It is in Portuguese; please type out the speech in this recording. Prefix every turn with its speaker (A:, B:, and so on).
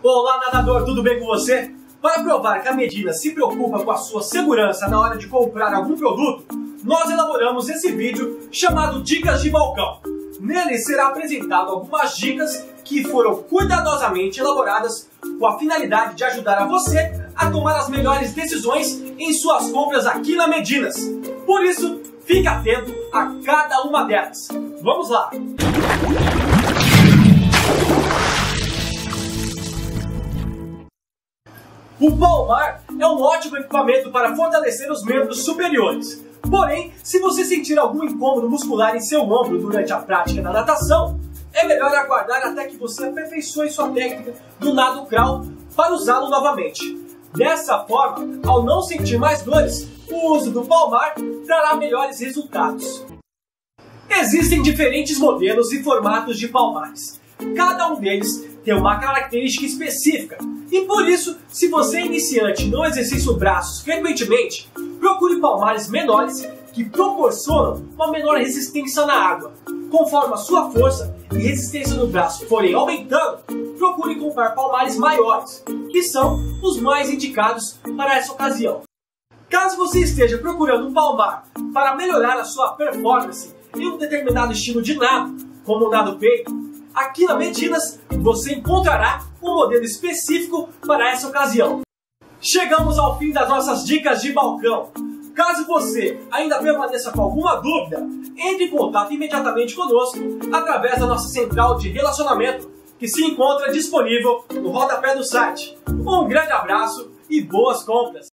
A: Olá, nadador, tudo bem com você? Para provar que a Medina se preocupa com a sua segurança na hora de comprar algum produto, nós elaboramos esse vídeo chamado Dicas de Balcão. Nele será apresentado algumas dicas que foram cuidadosamente elaboradas com a finalidade de ajudar a você a tomar as melhores decisões em suas compras aqui na Medinas. Por isso, fique atento a cada uma delas. Vamos lá! O palmar é um ótimo equipamento para fortalecer os membros superiores. Porém, se você sentir algum incômodo muscular em seu ombro durante a prática da natação, é melhor aguardar até que você aperfeiçoe sua técnica do nado crawl para usá-lo novamente. Dessa forma, ao não sentir mais dores, o uso do palmar trará melhores resultados. Existem diferentes modelos e formatos de palmares. Cada um deles tem uma característica específica e por isso, se você é iniciante e não exercita os braços frequentemente, procure palmares menores que proporcionam uma menor resistência na água. Conforme a sua força e resistência no braço forem aumentando, procure comprar palmares maiores, que são os mais indicados para essa ocasião. Caso você esteja procurando um palmar para melhorar a sua performance em um determinado estilo de nado, como o nado peito, aqui na Medinas você encontrará um modelo específico para essa ocasião. Chegamos ao fim das nossas dicas de balcão. Caso você ainda permaneça com alguma dúvida, entre em contato imediatamente conosco através da nossa central de relacionamento que se encontra disponível no rodapé do site. Um grande abraço e boas compras!